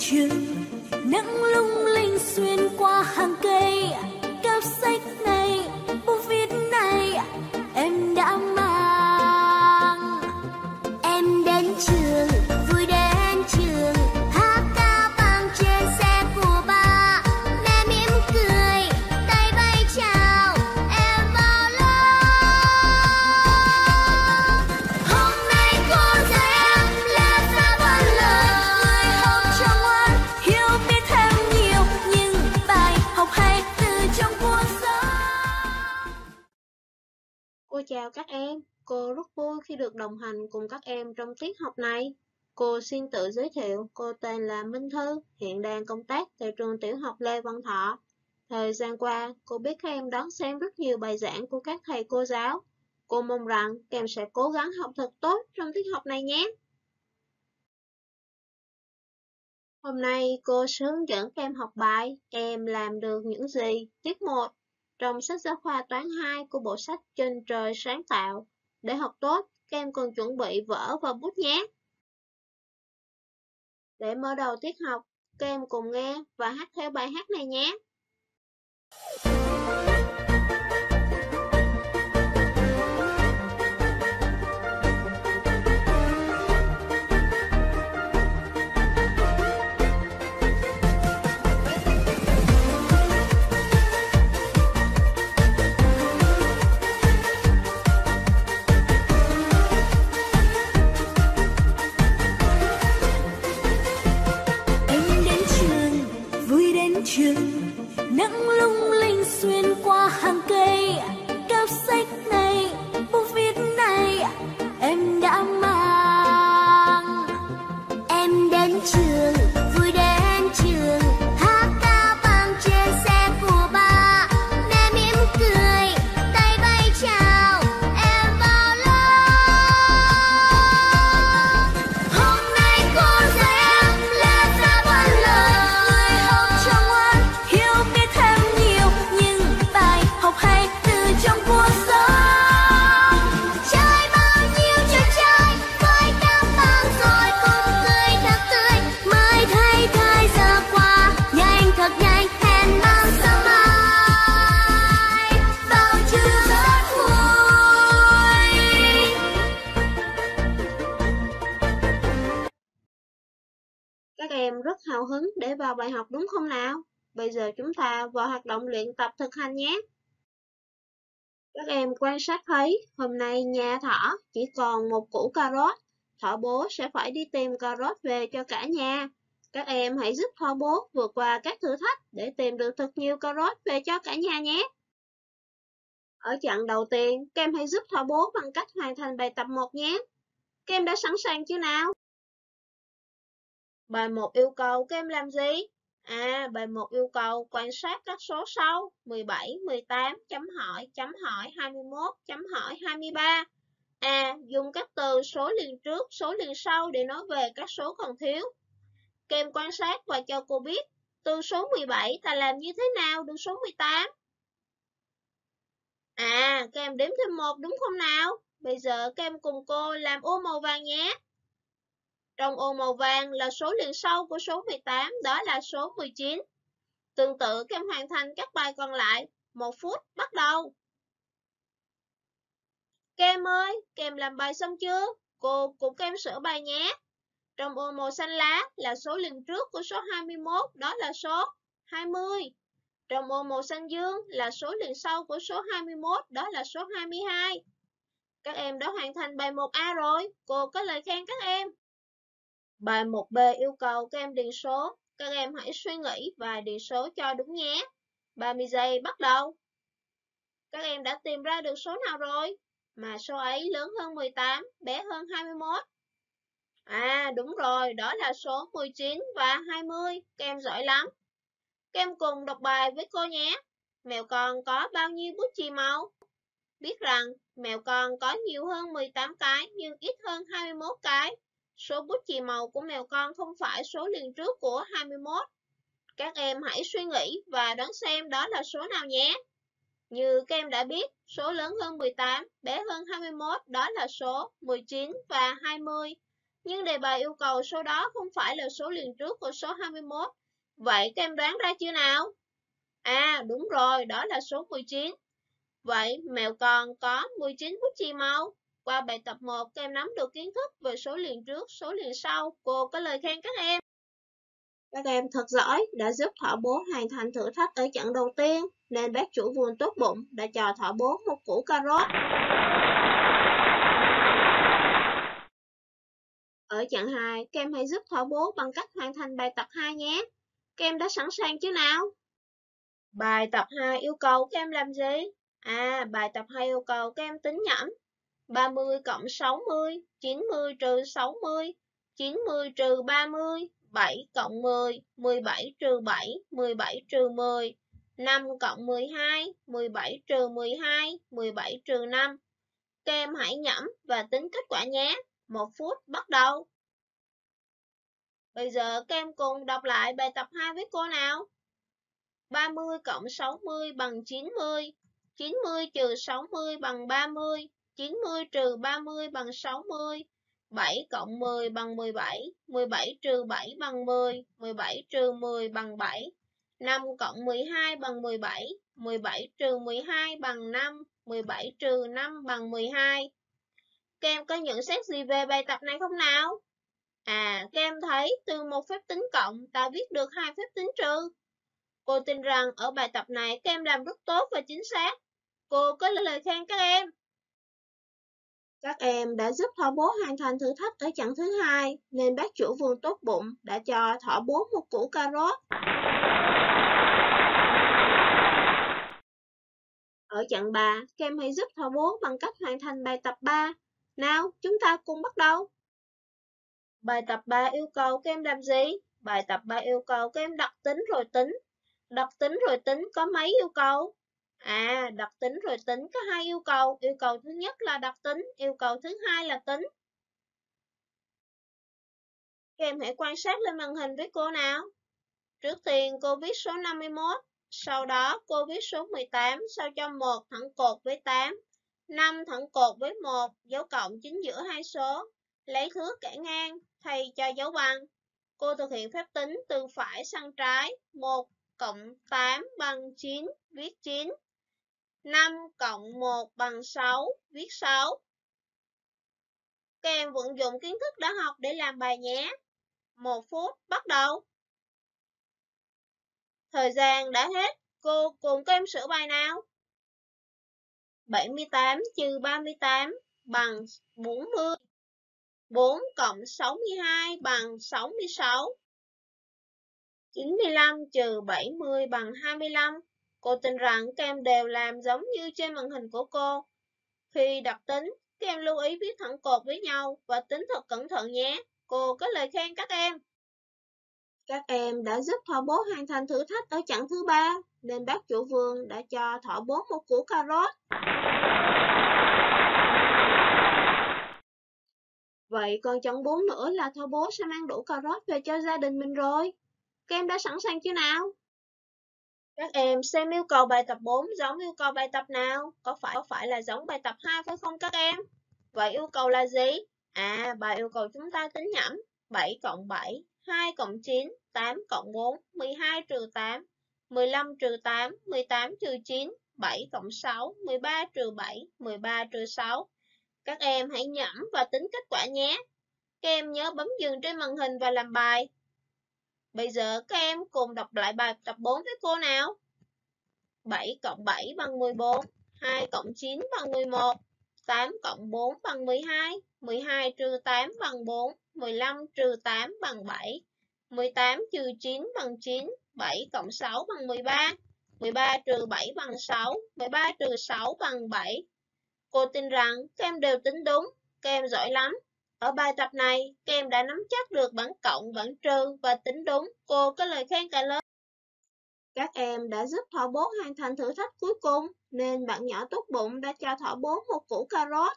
trường nắng lung linh xuyên qua hàng cây. Cô chào các em, cô rất vui khi được đồng hành cùng các em trong tiết học này. Cô xin tự giới thiệu, cô tên là Minh Thư, hiện đang công tác tại trường tiểu học Lê Văn Thọ. Thời gian qua, cô biết các em đón xem rất nhiều bài giảng của các thầy cô giáo. Cô mong rằng các em sẽ cố gắng học thật tốt trong tiết học này nhé. Hôm nay cô sẽ hướng dẫn các em học bài Em làm được những gì? Tiết 1 trong sách giáo khoa toán 2 của bộ sách Trên trời sáng tạo. Để học tốt, các em cần chuẩn bị vở và bút nhé. Để mở đầu tiết học, các em cùng nghe và hát theo bài hát này nhé. Hào hứng để vào bài học đúng không nào? Bây giờ chúng ta vào hoạt động luyện tập thực hành nhé. Các em quan sát thấy, hôm nay nhà thỏ chỉ còn một củ cà rốt. Thỏ bố sẽ phải đi tìm cà rốt về cho cả nhà. Các em hãy giúp thỏ bố vượt qua các thử thách để tìm được thật nhiều cà rốt về cho cả nhà nhé. Ở chặng đầu tiên, các em hãy giúp thỏ bố bằng cách hoàn thành bài tập 1 nhé. Các em đã sẵn sàng chưa nào? Bài 1 yêu cầu các em làm gì? À, bài 1 yêu cầu quan sát các số sau 17, 18, chấm hỏi, chấm hỏi 21, chấm hỏi 23. À, Dùng các từ số liền trước, số liền sau để nói về các số còn thiếu. Các em quan sát và cho cô biết từ số 17 ta làm như thế nào được số 18. À, các em đếm thêm một đúng không nào? Bây giờ các em cùng cô làm ô màu vàng nhé. Trong ô màu vàng là số liền sau của số 18, đó là số 19. Tương tự các em hoàn thành các bài còn lại. Một phút, bắt đầu. Các em ơi, các em làm bài xong chưa? Cô cùng các em sửa bài nhé. Trong ô màu xanh lá là số liền trước của số 21, đó là số 20. Trong ô màu xanh dương là số liền sau của số 21, đó là số 22. Các em đã hoàn thành bài 1A rồi, cô có lời khen các em. Bài 1B yêu cầu các em điền số. Các em hãy suy nghĩ và điền số cho đúng nhé. 30 giây bắt đầu. Các em đã tìm ra được số nào rồi? Mà số ấy lớn hơn 18, bé hơn 21. À đúng rồi, đó là số 19 và 20. Các em giỏi lắm. Các em cùng đọc bài với cô nhé. Mèo con có bao nhiêu bút chì màu? Biết rằng mèo con có nhiều hơn 18 cái nhưng ít hơn 21 cái. Số bút chì màu của mèo con không phải số liền trước của 21. Các em hãy suy nghĩ và đoán xem đó là số nào nhé. Như các em đã biết, số lớn hơn 18, bé hơn 21 đó là số 19 và 20. Nhưng đề bài yêu cầu số đó không phải là số liền trước của số 21. Vậy các em đoán ra chưa nào? À, đúng rồi, đó là số 19. Vậy mèo con có 19 bút chì màu. Qua bài tập 1, các em nắm được kiến thức về số liền trước, số liền sau. Cô có lời khen các em. Các em thật giỏi, đã giúp thỏ bố hoàn thành thử thách ở trận đầu tiên, nên bác chủ vườn tốt bụng đã cho thỏ bố một củ cà rốt. Ở chặng 2, các em hãy giúp thỏ bố bằng cách hoàn thành bài tập 2 nhé. Các em đã sẵn sàng chưa nào? Bài tập 2 yêu cầu các em làm gì? À, bài tập 2 yêu cầu các em tính nhẩm. 30 cộng 60, 90 trừ 60, 90 trừ 30, 7 cộng 10, 17 trừ 7, 17 trừ 10, 5 cộng 12, 17 trừ 12, 17 trừ 5. Các em hãy nhẩm và tính kết quả nhé. Một phút bắt đầu. Bây giờ các em cùng đọc lại bài tập 2 với cô nào. 30 cộng 60 bằng 90. 90 trừ 60 bằng 30. 90 trừ 30 bằng 60. 7 cộng 10 bằng 17. 17 trừ 7 bằng 10. 17 trừ 10 bằng 7. 5 cộng 12 bằng 17. 17 trừ 12 bằng 5. 17 trừ 5 bằng 12. Các em có nhận xét gì về bài tập này không nào? À, các em thấy từ một phép tính cộng ta viết được hai phép tính trừ. Cô tin rằng ở bài tập này các em làm rất tốt và chính xác. Cô có lời khen các em. Các em đã giúp thỏ bố hoàn thành thử thách ở chặng thứ hai, nên bác chủ vườn tốt bụng đã cho thỏ bố một củ cà rốt. Ở chặng 3, các em hãy giúp thỏ bố bằng cách hoàn thành bài tập 3. Nào, chúng ta cùng bắt đầu. Bài tập 3 yêu cầu các em làm gì? Bài tập 3 yêu cầu các em đặt tính rồi tính. Đặt tính rồi tính có mấy yêu cầu? À, đặc tính rồi tính có hai yêu cầu. Yêu cầu thứ nhất là đặc tính, yêu cầu thứ hai là tính. Các em hãy quan sát lên màn hình với cô nào. Trước tiên cô viết số 51, sau đó cô viết số 18, sau cho 1 thẳng cột với 8, 5 thẳng cột với 1, dấu cộng chính giữa hai số. Lấy thước kẻ ngang, thay cho dấu bằng. Cô thực hiện phép tính từ phải sang trái, 1 cộng 8 bằng 9, viết 9. 5 cộng 1 bằng 6, viết 6. Các em vận dụng kiến thức đã học để làm bài nhé. 1 phút, bắt đầu. Thời gian đã hết, cô cùng các em sửa bài nào. 78 trừ 38 bằng 40. 4 cộng 62 bằng 66. 95 trừ 70 bằng 25. Cô tin rằng các em đều làm giống như trên màn hình của cô. Khi đặt tính, các em lưu ý viết thẳng cột với nhau và tính thật cẩn thận nhé. Cô có lời khen các em. Các em đã giúp thỏ bố hoàn thành thử thách ở chặng thứ ba, nên bác chủ vườn đã cho thỏ bố một củ cà rốt. Vậy còn chặng 4 nữa là thỏ bố sẽ mang đủ cà rốt về cho gia đình mình rồi. Các em đã sẵn sàng chưa nào? Các em xem yêu cầu bài tập 4 giống yêu cầu bài tập nào? Có phải có phải là giống bài tập 2 phải không các em? Vậy yêu cầu là gì? À, bài yêu cầu chúng ta tính nhẩm 7 cộng 7, 2 cộng 9, 8 cộng 4, 12 trừ 8, 15 trừ 8, 18 trừ 9, 7 cộng 6, 13 trừ 7, 13 trừ 6. Các em hãy nhẩm và tính kết quả nhé. Các em nhớ bấm dừng trên màn hình và làm bài. Bây giờ các em cùng đọc lại bài tập 4 với cô nào. 7 cộng 7 bằng 14, 2 cộng 9 bằng 11, 8 cộng 4 bằng 12, 12 trừ 8 bằng 4, 15 trừ 8 bằng 7, 18 trừ 9 bằng 9, 7 cộng 6 bằng 13, 13 trừ 7 bằng 6, 13 trừ 6 bằng 7. Cô tin rằng các em đều tính đúng, các em giỏi lắm. Ở bài tập này, các em đã nắm chắc được bảng cộng, bảng trừ và tính đúng. Cô có lời khen cả lớp. Các em đã giúp thỏ bố hoàn thành thử thách cuối cùng, nên bạn nhỏ tốt bụng đã cho thỏ bố một củ cà rốt.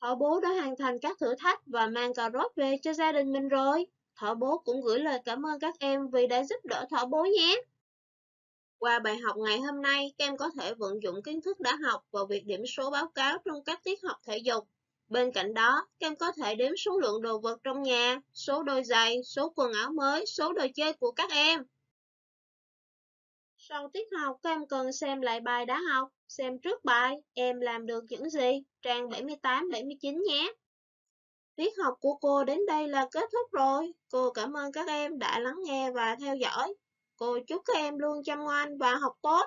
Thỏ bố đã hoàn thành các thử thách và mang cà rốt về cho gia đình mình rồi. Thỏ bố cũng gửi lời cảm ơn các em vì đã giúp đỡ thỏ bố nhé. Qua bài học ngày hôm nay, các em có thể vận dụng kiến thức đã học vào việc điểm số báo cáo trong các tiết học thể dục. Bên cạnh đó, các em có thể đếm số lượng đồ vật trong nhà, số đôi giày, số quần áo mới, số đồ chơi của các em. Sau tiết học, các em cần xem lại bài đã học, xem trước bài, em làm được những gì, trang 78-79 nhé. Tiết học của cô đến đây là kết thúc rồi. Cô cảm ơn các em đã lắng nghe và theo dõi. Cô chúc các em luôn chăm ngoan và học tốt.